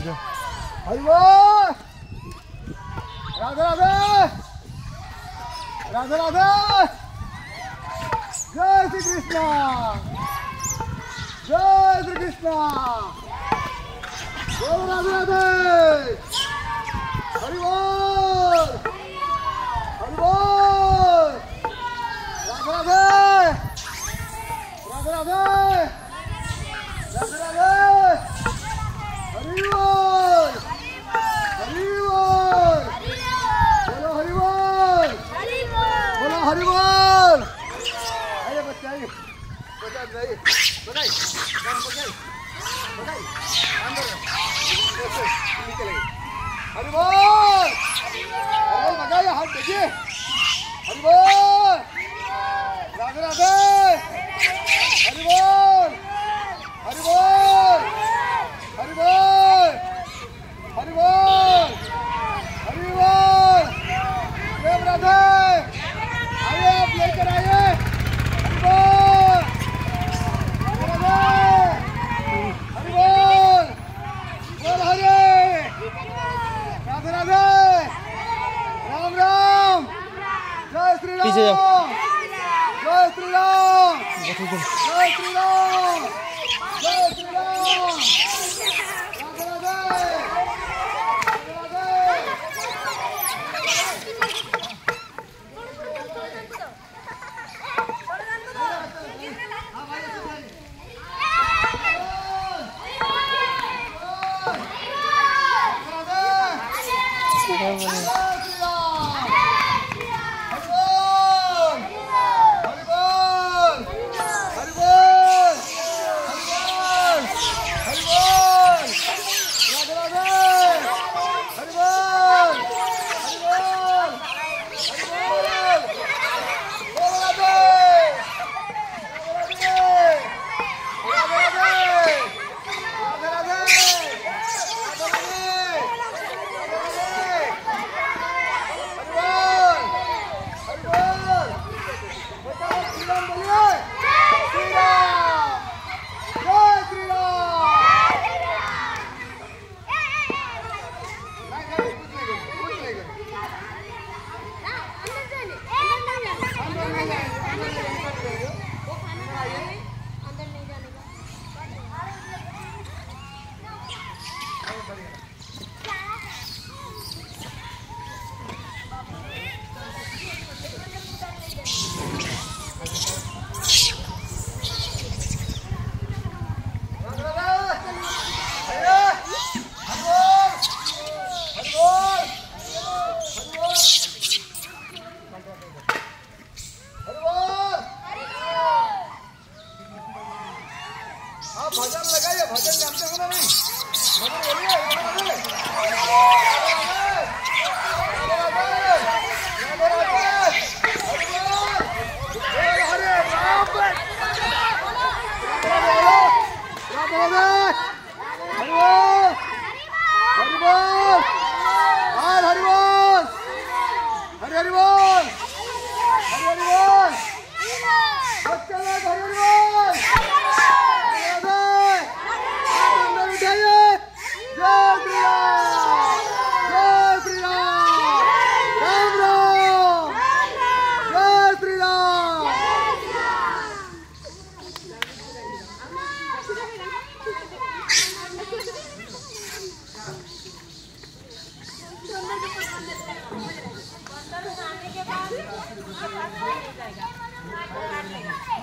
हरिबो राधे राधे राधे राधे जय श्री कृष्णा जय श्री कृष्णा बोलो राधे राधे हरि बोल हरि बोल राधे राधे राधे राधे राधे राधे हरि बचा जाइए बधाई गान बजाई बधाई अंदर ऐसे निकलेंगे हरि बोल हरि बोल बजाइए हाथ देखिए हरि बोल राधे राधे हरि बोल পিছিয়ে যাও Thank you. Hudson. जाएगा।